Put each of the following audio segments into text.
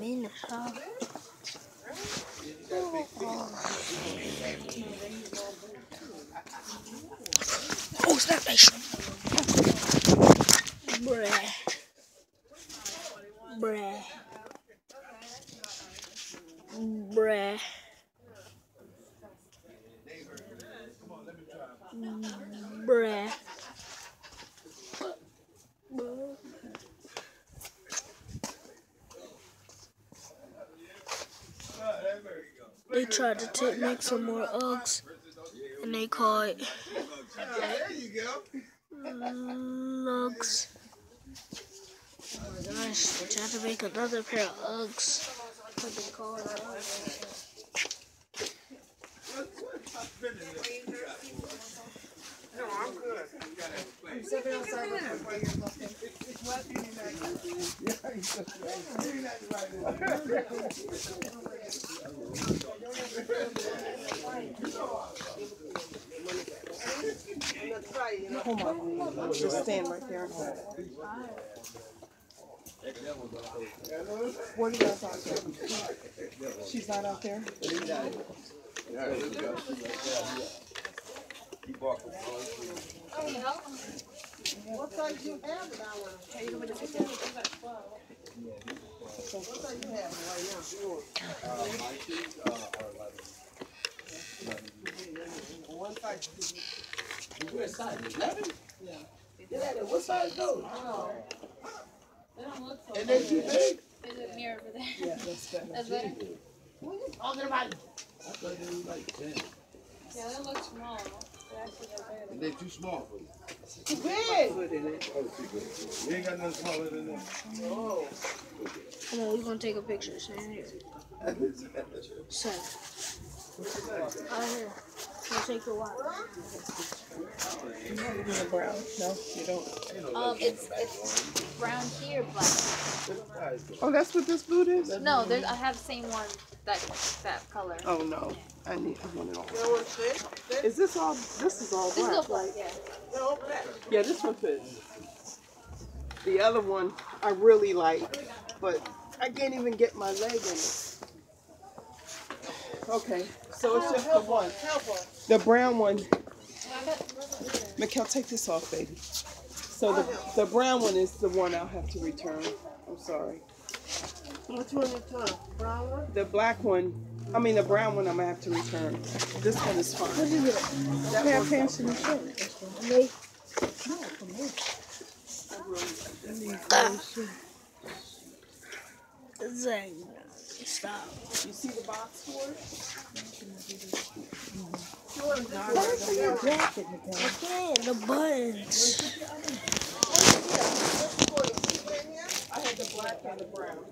minutes, huh? Oh, snap, nice. Bruh. Bruh. Bruh. Bruh. They tried to take, make some more Uggs, and they call it mm, Lugs. Oh my gosh, they tried to make another pair of Uggs, they call it Uggs. Hold on. Just stand right there and hold. Where do you guys out there? She's not out there? What size you have now? What size you have right now? One size. What size those? Oh. They don't look so And they too big? There's a mirror over there. Yeah, that's better. That's better? Talking about. I thought they was like ten. Yeah, they look small. They actually are bigger. And they too small for you. Too big. Put in it. Oh, too good. You ain't got nothing smaller than that. Oh. Come on, we're gonna take a picture. Stand oh, here. Set. Out here. We'll take a while. brown. No, you don't. Um, it's it's brown here, black. Oh, that's what this boot is? No, there's I have the same one that that color. Oh, no. I need, I want it all. Is this all, this is all black. This is black, all right? black, yeah. Yeah, this one fits. The other one I really like, but I can't even get my leg in it. Okay, so it's just the one. The brown one. Mickell, take this off, baby. So the, the brown one is the one I'll have to return. I'm sorry. Which one you talking? Brown one? The black one, I mean the brown one I'm gonna have to return. This one is fine. What is it? That pair of pants and a shirt. Zang. Stop. You see the box for it? Okay, the buttons. I had the black and the brown.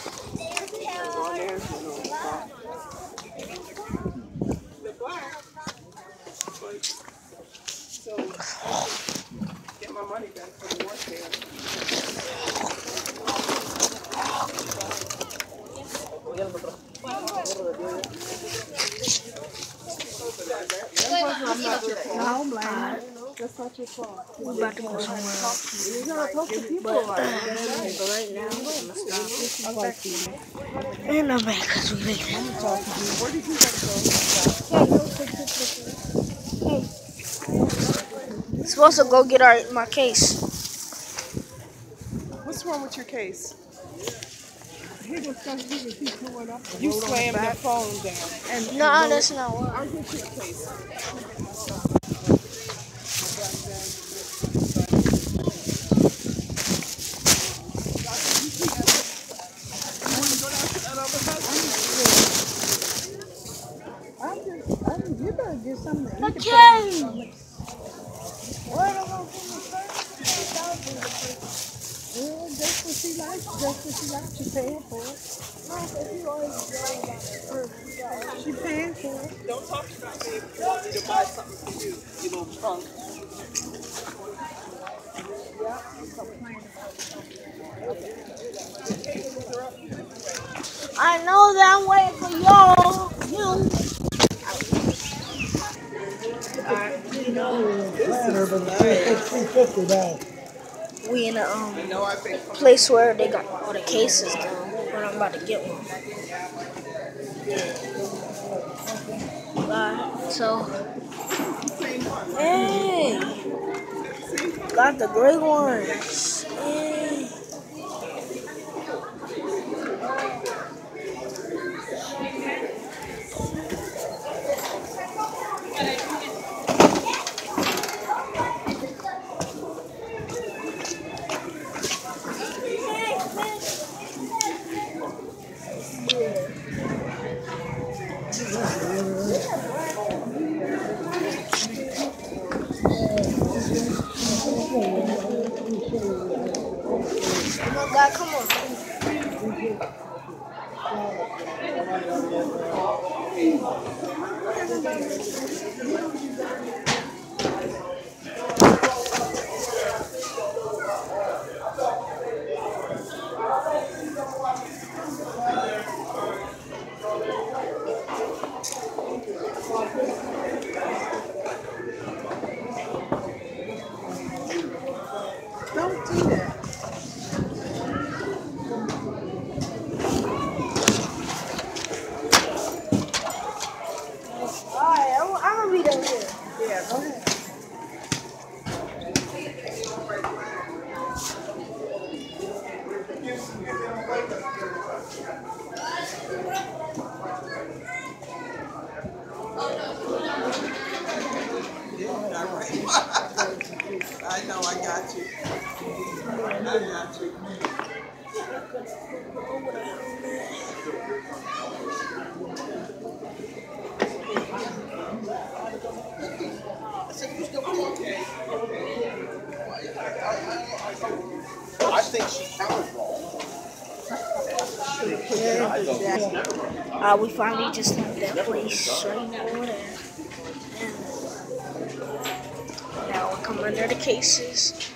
On there, you know, top. The black. but- So, I should get my money back for the work there. No, I'm lying. That's not your. We're about to go somewhere else. You're gonna talk to people But, like but right now, I'm gonna stop. I like these. And I'm back because we made it. Where did you go? Supposed to go get our my case. What's wrong with your case? You slammed the phone down. And No, that's not what. I'll get you case. You better get something. Okay. Yeah, just what she likes, just what she likes. She paying for it. She paying for it. Don't talk about me if you want me to buy something for you, you little punk. I know that I'm waiting for y'all. You. We in a um No, I think. place where they got all the cases down, but I'm about to get one. So, hey, got the great ones. Uh, we finally just left that place right over there. And now we come under the cases.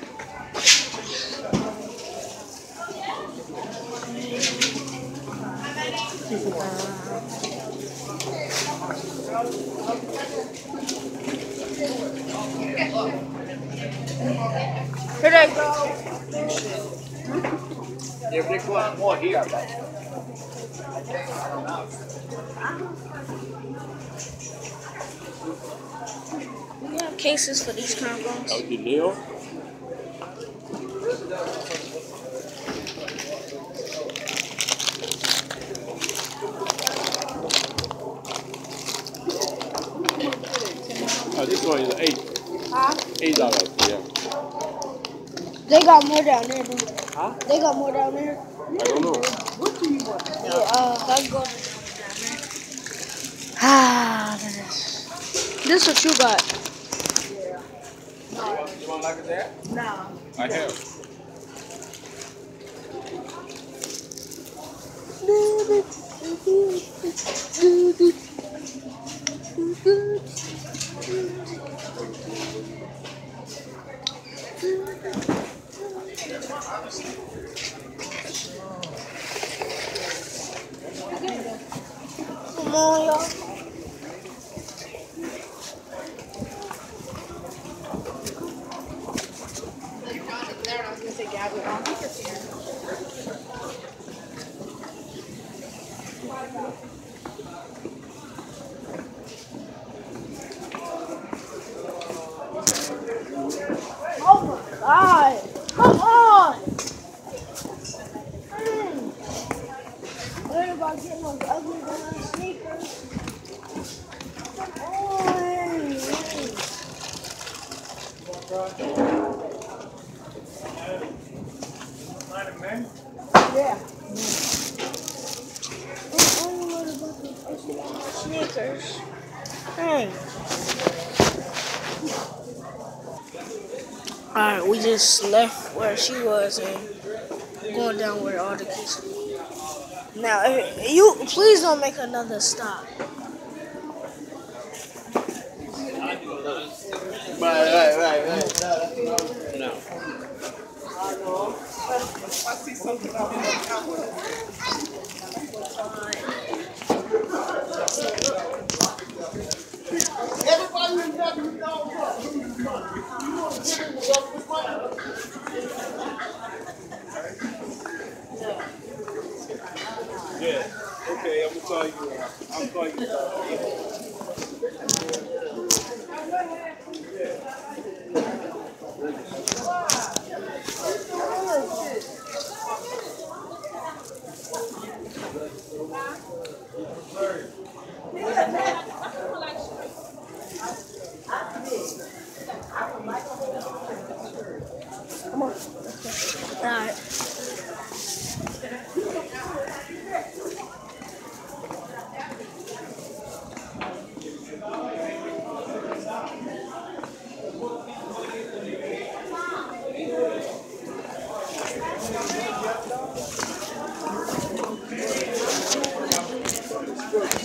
Here they go. If they go more here, but We have cases for these combos. of Oh, guns. you deal? Oh, this one is eight. Huh? Eight dollars, yeah. They got more down there, dude. Huh? They got more down there. I don't know. Ah, this. This what you got? You want like that? No. I have. Y'all. Oh my god! Come on! Dang. About getting those ugly brown sneakers. Yeah. Sneakers. Dang. Alright, we just left where she was and going down where all the kids were. Now, you please don't make another stop. Right, right, right, right. No. I see something Everybody in that, you know what? You. uh,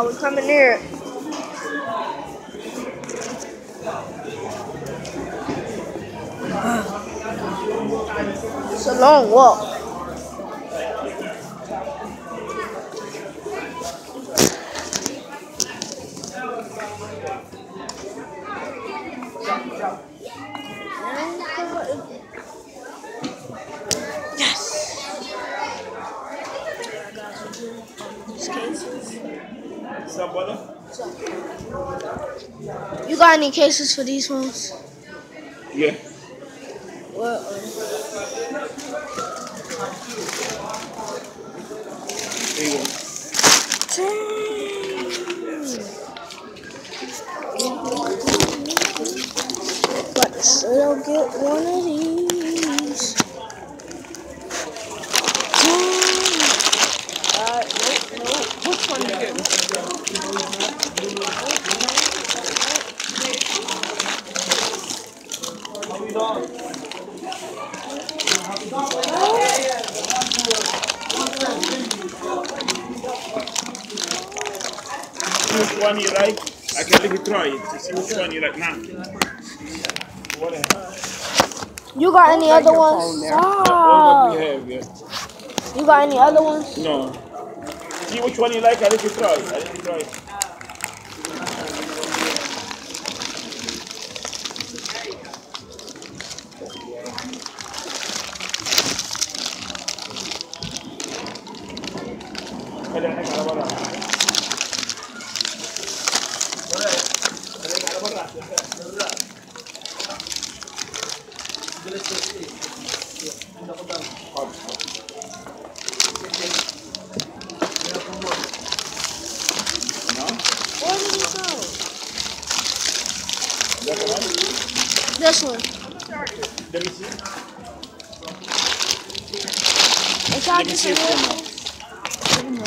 I was coming near it. It's a long walk. Yes. I got some too. These cases. Some brother? You got any cases for these ones? Yeah. You go. But still get one of these. Alright, nope, nope. Which one you getting? Which one you like? I can let you try it to see which one you like now. What? You got any other ones? All Stop. have, yeah. You got any other ones? No. See which one you like, I let you try. I let you try. This one. Let me see. It's for labels.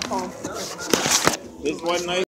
now. This one nice.